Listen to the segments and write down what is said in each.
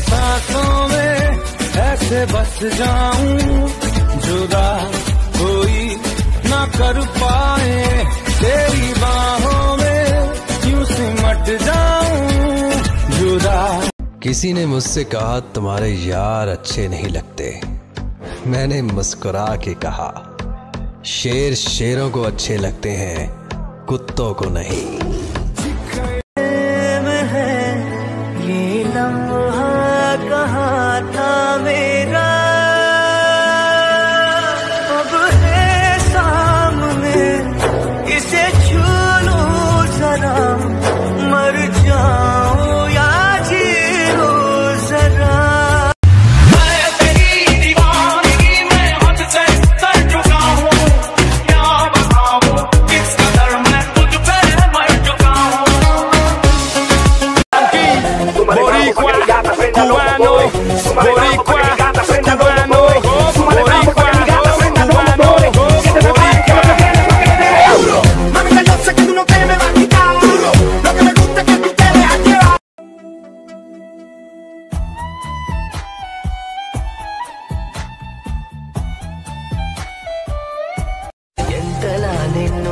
सांसों में ऐसे बस जाऊँ, जुदा कोई ना कर पाए। तेरी बाहों में यूँ सिमट जाऊँ, जुदा। किसी ने मुझसे कहा, तुम्हारे यार अच्छे नहीं लगते। मैंने मुस्कुरा के कहा, शेर शेरों को अच्छे लगते हैं, कुत्तों को नहीं।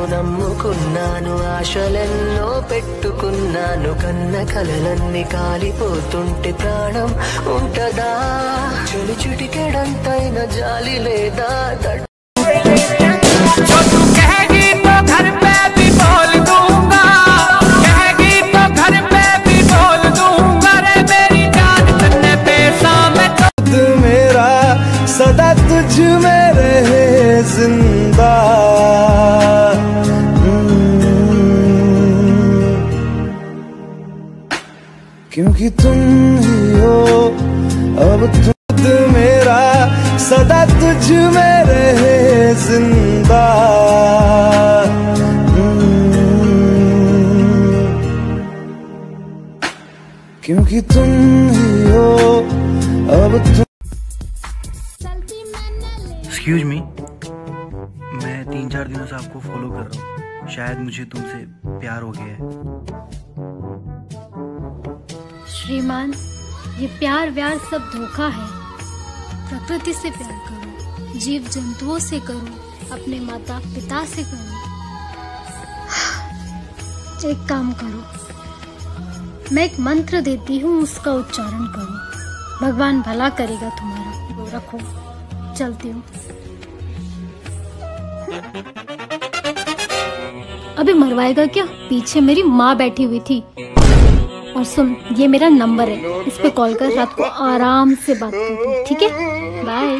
నమ్ముకున్నాను ఆశలెన్నో పెట్టుకున్నాను కన్న కలలన్నీ కాలిపోతుంటే ప్రాణం ఉంటదా? చెలి చిటికెడంతైన జాలి లేదా? क्योंकि तुम ही हो, अब तुम मेरा, सदा तुझ में रहे ज़िंदा। क्योंकि तुम ही हो, अब तुम एक्सक्यूज मी मैं तीन चार दिनों से आपको फॉलो कर रहा हूँ। शायद मुझे तुमसे प्यार हो गया है। श्रीमान, ये प्यार व्यार सब धोखा है। प्रकृति से प्यार करो, जीव जंतुओं से करो, अपने माता पिता से करो। एक काम करो, मैं एक मंत्र देती हूँ, उसका उच्चारण करो। भगवान भला करेगा तुम्हारा रखो, चलती हूँ। अबे मरवाएगा क्या? पीछे मेरी माँ बैठी हुई थी। और सुन ये मेरा नंबर है। इस पे कॉल कर रात को आराम से बात करते हैं, ठीक है? बाय।